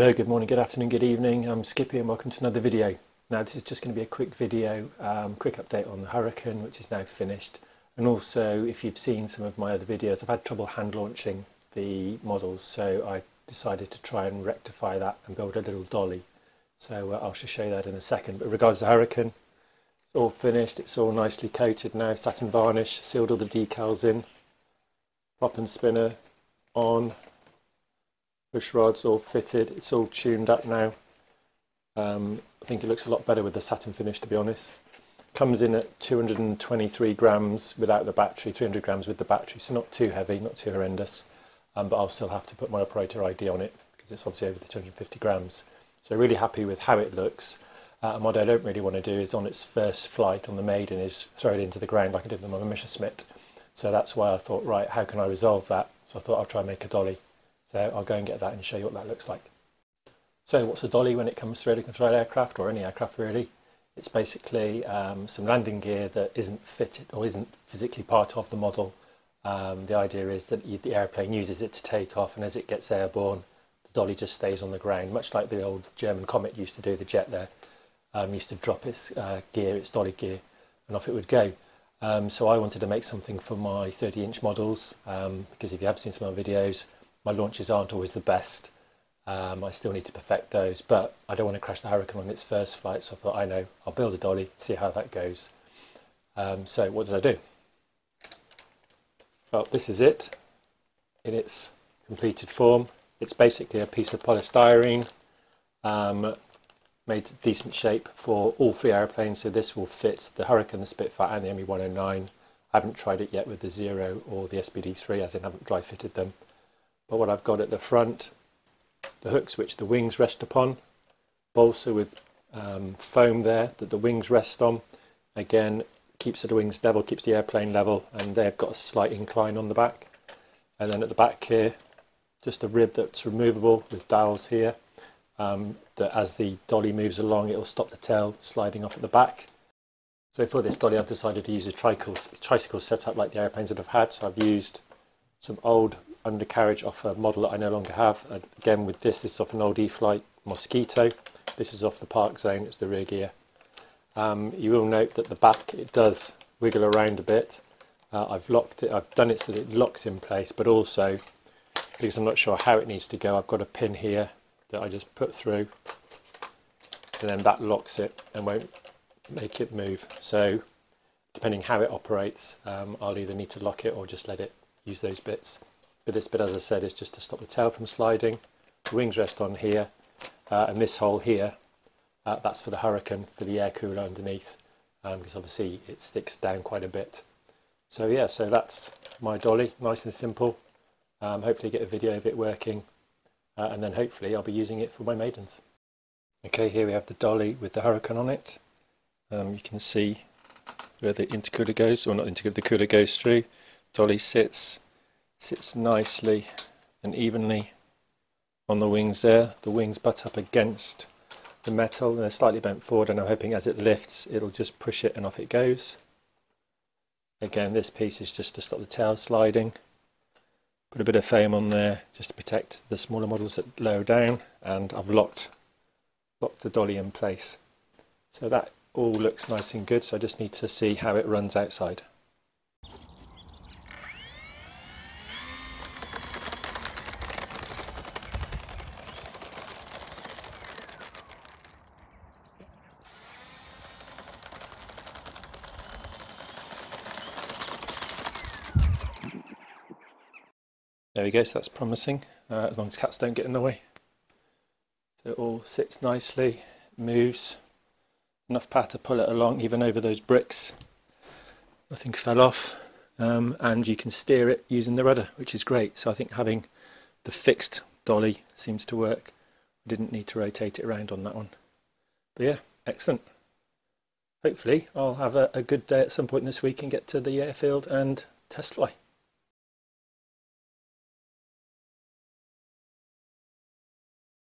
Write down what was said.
Hello, good morning, good afternoon, good evening. I'm Skippy and welcome to another video. Now this is just going to be a quick video, um, quick update on the Hurricane which is now finished and also if you've seen some of my other videos I've had trouble hand launching the models so I decided to try and rectify that and build a little dolly. So uh, I'll just show you that in a second. But regards to Hurricane, it's all finished, it's all nicely coated now, satin varnish, sealed all the decals in, prop and spinner on, push rods all fitted, it's all tuned up now. Um, I think it looks a lot better with the satin finish to be honest. Comes in at 223 grams without the battery, 300 grams with the battery, so not too heavy, not too horrendous. Um, but I'll still have to put my operator ID on it because it's obviously over the 250 grams. So really happy with how it looks. Uh, and what I don't really want to do is on its first flight on the maiden is throw it into the ground like I did with my Messerschmitt. So that's why I thought, right, how can I resolve that? So I thought I'll try and make a dolly. So I'll go and get that and show you what that looks like. So what's a dolly when it comes to a controlled aircraft or any aircraft really? It's basically um, some landing gear that isn't fitted or isn't physically part of the model. Um, the idea is that the airplane uses it to take off and as it gets airborne, the dolly just stays on the ground, much like the old German Komet used to do, the jet there. Um, used to drop its uh, gear, its dolly gear, and off it would go. Um, so I wanted to make something for my 30 inch models um, because if you have seen some of my videos, my launches aren't always the best. Um, I still need to perfect those, but I don't want to crash the Hurricane on its first flight, so I thought, I know, I'll build a dolly, see how that goes. Um, so what did I do? Well, this is it in its completed form. It's basically a piece of polystyrene um, made decent shape for all three airplanes, so this will fit the Hurricane, the Spitfire and the ME-109. I haven't tried it yet with the Zero or the SBD3, as in haven't dry fitted them. But what I've got at the front, the hooks which the wings rest upon, balsa with um, foam there that the wings rest on. Again, keeps the wings level, keeps the airplane level, and they've got a slight incline on the back. And then at the back here, just a rib that's removable with dowels here, um, that as the dolly moves along, it'll stop the tail sliding off at the back. So for this dolly, I've decided to use a tricycle, tricycle setup like the airplanes that I've had. So I've used some old undercarriage off a model that I no longer have. Again with this, this is off an old E-flite Mosquito. This is off the ParkZone, it's the rear gear. Um, you will note that the back, it does wiggle around a bit. Uh, I've locked it, I've done it so that it locks in place, but also, because I'm not sure how it needs to go, I've got a pin here that I just put through, and then that locks it and won't make it move. So, depending how it operates, um, I'll either need to lock it or just let it use those bits. But this bit, as I said, is just to stop the tail from sliding. The wings rest on here, uh, and this hole here, uh, that's for the Hurricane, for the air cooler underneath, because um, obviously it sticks down quite a bit. So yeah, so that's my dolly, nice and simple. Um, hopefully get a video of it working, uh, and then hopefully I'll be using it for my maidens. Okay, here we have the dolly with the Hurricane on it. Um, you can see where the intercooler goes, or not intercooler, the cooler goes through. Dolly sits sits nicely and evenly on the wings there. The wings butt up against the metal and they're slightly bent forward and I'm hoping as it lifts it'll just push it and off it goes. Again this piece is just to stop the tail sliding. Put a bit of foam on there just to protect the smaller models that lower down and I've locked, locked the dolly in place. So that all looks nice and good so I just need to see how it runs outside. There we go, so that's promising, uh, as long as cats don't get in the way. So it all sits nicely, moves, enough power to pull it along even over those bricks. Nothing fell off, um, and you can steer it using the rudder, which is great. So I think having the fixed dolly seems to work. Didn't need to rotate it around on that one. But yeah, excellent. Hopefully I'll have a, a good day at some point this week and get to the airfield and test fly.